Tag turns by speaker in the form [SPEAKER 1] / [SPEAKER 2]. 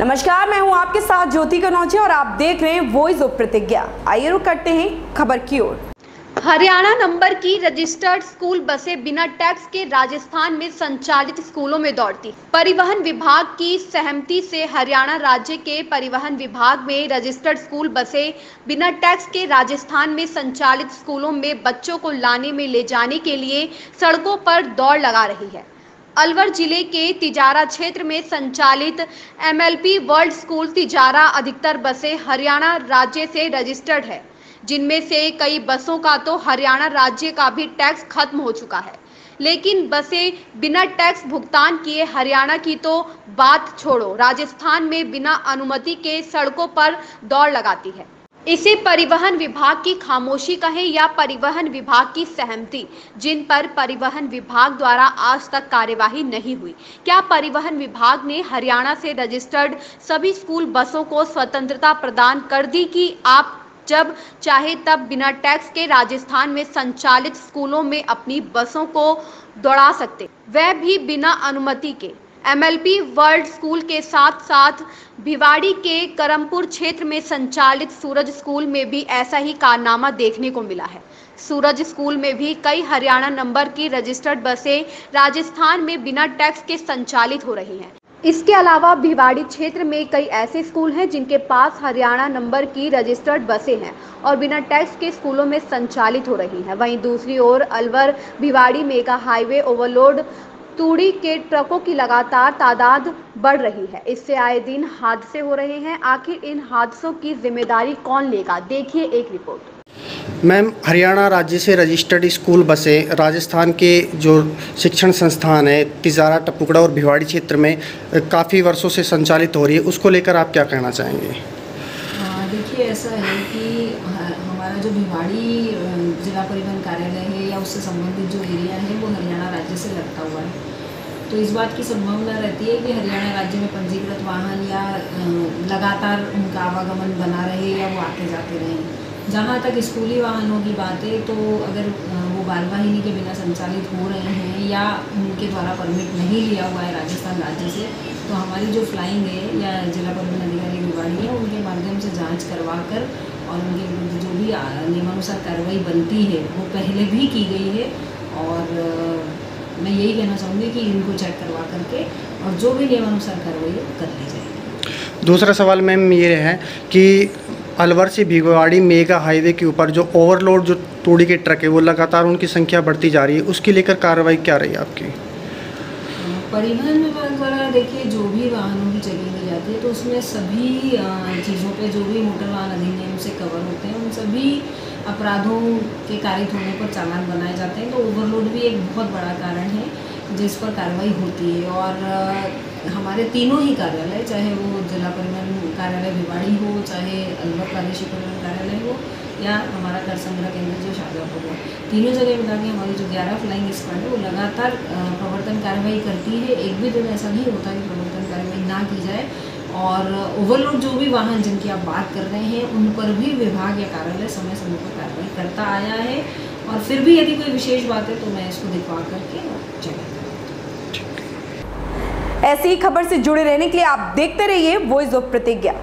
[SPEAKER 1] नमस्कार, मैं हूँ आपके साथ ज्योति कनौजी और आप देख रहे हैं वॉइस ऑफ़ प्रतिज्ञा आइए रुक करते हैं खबर की ओर।
[SPEAKER 2] हरियाणा नंबर की रजिस्टर्ड स्कूल बसें बिना टैक्स के राजस्थान में संचालित स्कूलों में दौड़ती। परिवहन विभाग की सहमति से हरियाणा राज्य के परिवहन विभाग में रजिस्टर्ड स्कूल बसें बिना टैक्स के राजस्थान में संचालित स्कूलों में बच्चों को लाने में ले जाने के लिए सड़कों पर दौड़ लगा रही है। अलवर ज़िले के तिजारा क्षेत्र में संचालित एमएलपी वर्ल्ड स्कूल तिजारा अधिकतर बसें हरियाणा राज्य से रजिस्टर्ड है। जिनमें से कई बसों का तो हरियाणा राज्य का भी टैक्स खत्म हो चुका है। लेकिन बसें बिना टैक्स भुगतान किए हरियाणा की तो बात छोड़ो। राजस्थान में बिना अनुमति के सड़कों पर दौड़ लगाती है। इसे परिवहन विभाग की खामोशी कहें या परिवहन विभाग की सहमति, जिन पर परिवहन विभाग द्वारा आज तक कार्यवाही नहीं हुई। क्या परिवहन विभाग ने हरियाणा से रजिस्टर्ड सभी स्कूल बसों को स्वतंत्रता प्रदान कर दी कि आप जब चाहे तब बिना टैक्स के राजस्थान में संचालित स्कूलों में अपनी बसों को दौड़ा सकते? वह भी बिना अनुमति के। एमएलपी वर्ल्ड स्कूल के साथ साथ भिवाड़ी के करमपुर क्षेत्र में संचालित सूरज स्कूल में भी ऐसा ही कारनामा देखने को मिला है। सूरज स्कूल में भी कई हरियाणा नंबर की रजिस्टर्ड बसें राजस्थान में बिना टैक्स के संचालित हो रही हैं। इसके अलावा भिवाड़ी क्षेत्र में कई ऐसे स्कूल हैं जिनके पास हरियाणा नंबर की रजिस्टर्ड बसें हैं और बिना टैक्स के स्कूलों में संचालित हो रही हैं। वहीं दूसरी ओर Alwar Bhiwadi mega highway overload तूड़ी के ट्रकों की लगातार तादाद बढ़ रही है। इससे आए दिन हादसे हो रहे हैं। आखिर इन हादसों की ज़िम्मेदारी कौन लेगा? देखिए एक रिपोर्ट।
[SPEAKER 3] मैम हरियाणा राज्य से रजिस्टर्ड स्कूल बसें राजस्थान के जो शिक्षण संस्थान है तिजारा टपुकड़ा और भिवाड़ी क्षेत्र में काफ़ी वर्षों से संचालित हो रही है। उसको लेकर आप क्या कहना चाहेंगे?
[SPEAKER 4] देखिए ऐसा है कि हमारा जो भिवाड़ी जिला परिवहन कार्यालय है या उससे संबंधित जो एरिया है, वो हरियाणा राज्य से लगता हुआ है। तो इस बात की संभावना रहती है कि हरियाणा राज्य में पंजीकृत वाहन या लगातार उनका आवागमन बना रहे या वो आते जाते रहें। जहाँ तक स्कूली वाहनों की बात है तो अगर वो बालवाहिनी के बिना संचालित हो रहे हैं या उनके द्वारा परमिट नहीं लिया हुआ है राजस्थान राज्य से तो हमारी जो फ्लाइंग है या जिला परिवहन अधिकारी विभाग है, उनके माध्यम से जाँच करवा कर और उनके विरुद्ध जो भी नियमानुसार कार्रवाई बनती है, वो पहले भी की गई है। और मैं यही कहना चाहूँगी कि इनको चेक करवा करके और जो भी नियमानुसार कार्रवाई कर ली जाएगी।
[SPEAKER 3] दूसरा सवाल मैम ये है कि अलवर से भिगवाड़ी मेगा हाईवे के ऊपर जो ओवरलोड जो तूड़ी के ट्रक है, वो लगातार उनकी संख्या बढ़ती जा रही है, उसकी लेकर कार्रवाई क्या रही है आपकी?
[SPEAKER 4] परिवहन विभाग द्वारा देखिए, जो भी वाहनों की चेकिंग की जाती है तो उसमें सभी चीज़ों पे जो भी मोटर वाहन अधिनियम से कवर होते हैं, उन सभी अपराधों के कारित होने पर चालान बनाए जाते हैं तो ओवरलोड भी एक बहुत बड़ा कारण है। जिस पर कार्रवाई होती है और हमारे तीनों ही कार्यालय, चाहे वो जिला परिवहन कार्यालय भिवाड़ी हो, चाहे अलवर प्रादेशिक परिवहन कार्यालय हो, या हमारा कर संग्रह केंद्र जो शाजापुर हो, तीनों जगह मिला के हमारी जो ग्यारह फ्लाइंग स्क्वाड है, वो लगातार प्रवर्तन कार्रवाई करती है। एक भी दिन ऐसा नहीं होता कि प्रवर्तन कार्रवाई ना की जाए और ओवरलोड जो भी वाहन जिनकी आप बात कर रहे हैं, उन पर भी विभाग या कार्यालय समय समय पर कार्रवाई करता आया है। और फिर भी यदि कोई विशेष बात है तो मैं इसको दिखवा करके चेक
[SPEAKER 1] ऐसी ही खबर से जुड़े रहने के लिए आप देखते रहिए वॉइस ऑफ़ प्रतिज्ञा